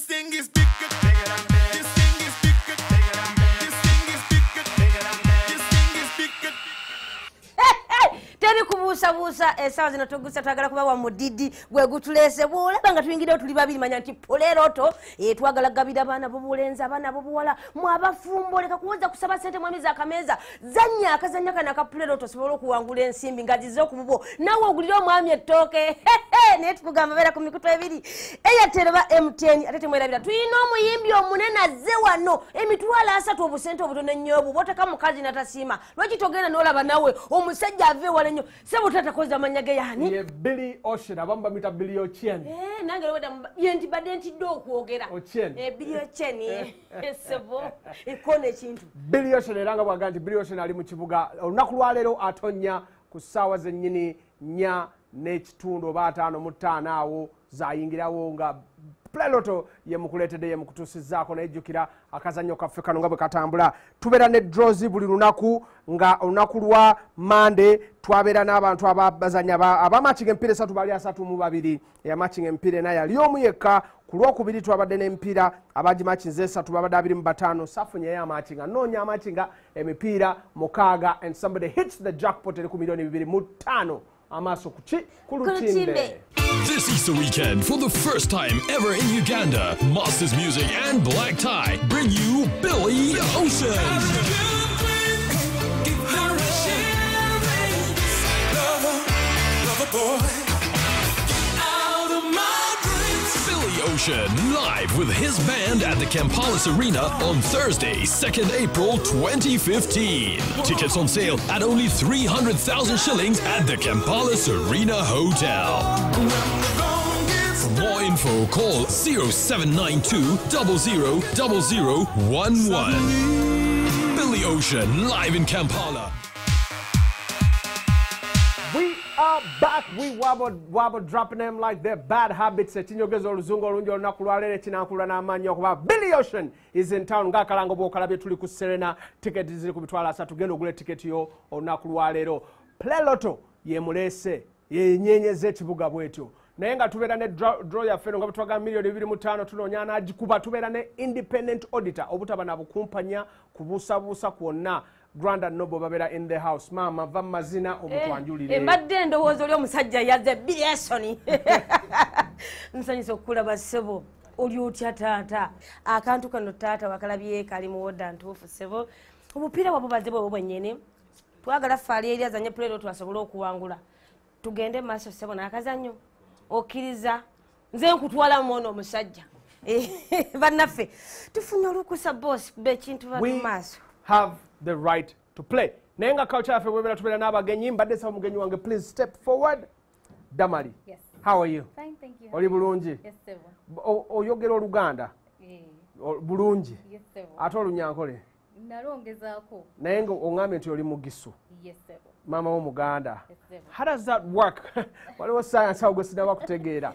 This thing is bigger, bigger than teri kubuusabuusa esaawa zino tugusa twagala kubawa mudidi gwe gutuleese bwolaba nga tuyingirewo tuli babiri manya nti poleroto eh, twagala gabira abaana bobulenzi abaana bobuwala mwabafumbo leka kuwoza kusaba sente mwami zakameeza zanya akazanya kana akapuleroto osobole okuwangula ensimbi nga zize okububo nawe ogulire omwami ettooke naye tukugamba beera ku mikutu ebiri. Eyatero ba mtn ate temwerabira tulina omuyimbi omunene azze wano. Emitwalo asatu obusente obutono ennyo obwo bwoteka mukazi natasiima. Lwaki togenda nolaba nawe? Omusajja ave wala nnyo sebutatakoza amanya ge yani ye billy ocean abamu bamwita billy ochen Eh, nange lweda yentibadde ntidde okwogera. Ochen. biliyocheni esebo ekona ekintu billy ocean era nga bwaga nti billy ocean ali mu kibuga olunaku lwaleero atonya ku ssaawa zennyini nnya n'ekitundu oba ataano mu ttaano awo zayingirawo nga pleloto yemukuleetedde yemukutuusizzaako nayejjukira akazannyo kaffe kano nga bwe katambula. Tubeera ne drozi buli lunaku nga olunaku lwa mande twabeera n'abantu abazanya abamakinga empiira esatu bali asatu mu babiri. Eyamakinga empiira ena yali omu yekka ku lwokubiri twabadde n'emipiira abagimakinza esatu babadde abiri mu bataano. Safunyeyo amakinga noonya amakinga emipiira mukaaga and somebody hits the jackpot eri ku miliyoni bibiri mu ttaano amaaso ku ki ku lutimbe. lutimbe This Easter weekend, for the first time ever in Uganda, Masters Music and Black Tie bring you Billy Ocean. Billy Ocean live with his band at the Kampalas Arena on Thursday, 2nd April 2015. Tickets on sale at only 300,000 shillings at the Kampalas Arena Hotel. For more info, call 0792 00 0011. Billy Ocean live in Kampala. Are back. We wabble, wabble dropping them like their bad habits. ekinyogeza oluzungu olungi olunaku lwaleero ekinankulula n'amaanyi okuba billy ocean is in town ng'akalango bw'okalabye tuli ku serena tiketi ziri ku mitwalo asatu genda ogula etiketi yo olunaku lwaleero pleloto yemuleese yenyenyeza ekibuga bwetyo naye nga tubeera ne draw yaffe nga bwetwaga miliyoni 25 tunoonya n'agikuba tubeera ne independent auditor obutaba na bukumpanya kubuusabuusa kwonna granda nobo babeera in the house. Maama va mazina omutwanjulire embadde endowooza oli omusajja yazze biliesoni nsanyusa okukulaba ssebo oli otya taata? Akantu kano taata wakalabye kali muwoda ntuufu ssebo obupiira bwabwe baze bwebwe bwennyini. Twagala ffe ali eri azanye pulero twasobole okuwangula. Tugende maaso ssebo n'akazannyo. Okkiriza. Nze nkutwala mwono omusajja. Bannaffe tufunye olukusa bosi kuba ekintu bali we mu maaso. have the right to play. Naye nga culture yaffe bwebeera tubeera n'abagenyi mbadde saba mugenyi wange please step forward. Damali Yes. how are you? Fine, thank you. oli bulungi? Yes, oyogera oluganda? Eh, bulungi? Ate olunyankole? Nalongezaako. naye nga oŋambye nti oli mugisu. Maama w'omuganda. How does that work? Waliwo science awo gwe sinaba kutegeera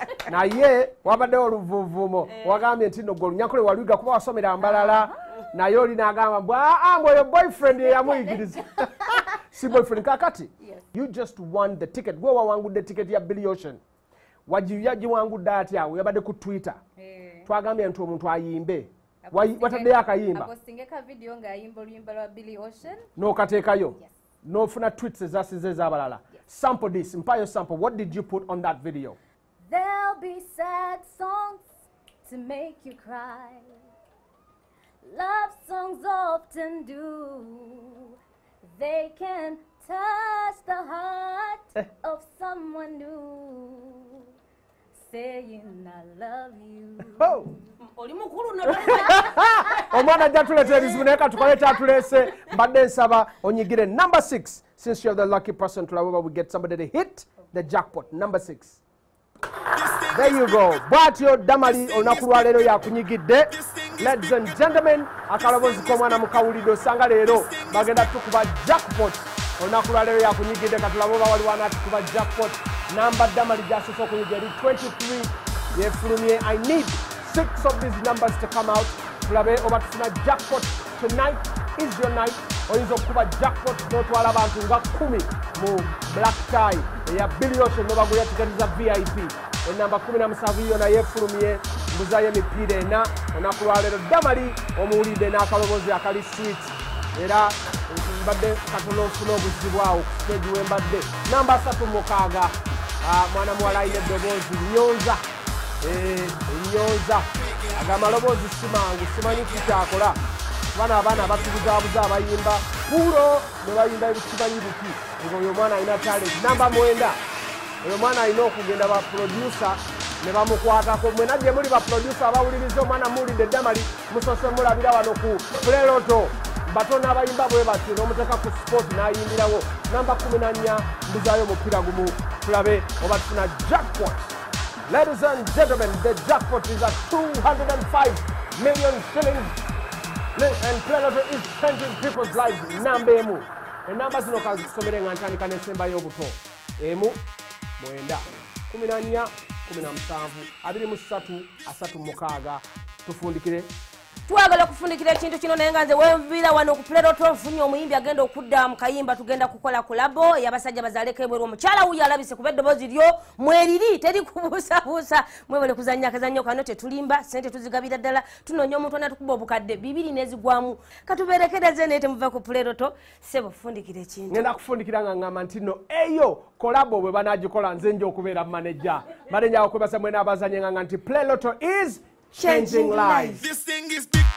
naye wabaddewo oluvuuvuumo wagambye nti no gwe olunyankole waliga kuba wasomera mbalala naye oli n'agamba mbw aa mbwe oyo boyfriend yeyamuyigiriza si boyfriend kakati you just won the ticket. Gwe wawangudde ticket ya billy ocean. Wagi- yagiwangudde atya? Awo yabadde ku twitter. Eh, twagambye nti omuntu ayimbe. Wataddeyo akayimba? n'okateekayo? Yes. N'ofuna tweets ezasize ez'abalala sample this mpayo sample what did you put on that video There'll be sad songs to make you cry. Love songs often do. They can touch the heart eh. of someone new. Saying, I love you. oh! oli mukulu no omwana ajja tuleeta ebizibu naye katukole kyatuleese mbadde nsaba onyigire number 6 since you're the lucky person tulabe oba we get somebody to hit the jackpot. Number 6 there you go. Bwatyo damali olunaku lwaleero yakunyigidde. Ladies and gentlemen akalobozi k'omwana mukawulidde osanga leero bagenda tukuba jackpot. Olunaku lwaleero yakunyigidde katulabe oba waliwo anaatukuba jackpot namba damali gyasose okunyiga eri 23 yefulumye i need six of these numbers to come out. Tulabe oba tufuna jackpot tonight is your night. Oyinza okukuba jackpot n'otwala abantu nga 1 mu black tie. Eya billion nobagulira tiketi za vip enamba 17 yo naye efulumye mbuzayo emipiira ena. Olunaku lwaleero damali omuwulidde n'akalobozi akali swit era mbadde katono ofuna obuzibwawo ku stage wembadde namba 3 mukaaga. Ah, mwana muwala ayina eddoboozi nyonza. Eh, enyonza agamalobozi simangu. Simanyi kikyakola kubana abaana abatubuzabuza abayimba pulo ne bayimba ebikimanyi biki nga oyo omwana alina talent. Namba mwenda. Oyo omwana alina okugenda baprodusa ne bamukwatako. Mwena gye muli baprodusa abawuliriza omwana muwulidde eddamali musose mulabira wano ku pleroto batona abayimba bwe batyo n'omuteeka ku sport n'ayimbirawo namba 14 mbuzaayo omupiira gumu. Tulabe oba tufuna jackpot. Ladies and gentlemen the jackpot is at 205 million shillings. And pleroto is changing people's lives. Namba emu. Enamba zino kazisomere nga ntandika n'ensemba y'obuto. Emu mwenda. 14 17 23 36 tufundikire. Twagala okufundikira ekintu kino naye nga nze wenvira wano ku pleroto nfunye omuyimbi agenda okudda mu kayimba tugenda kukola kulabo eyabasajja bazaleko ebweru omukyala wuyo alabise kuba eddoboozi lyo mweriri teri kubuusabuusa. Mwebale kuzanya akazannyo kano tetulimba sente tuzigabira ddala tunoonya omuntu anatukuba obukadde bibiri nezigwamu. Katuberekereze naye temuva ku pleroto sebo fundikira ekintu. Ngenda kufundikira nga ŋŋamba nti no eyo kolabo bwe banagikola nze nja okubeera maneja maneja okwebasa mwena abazanye ŋŋanga nti pleloto is changing lives. This thing is bigger,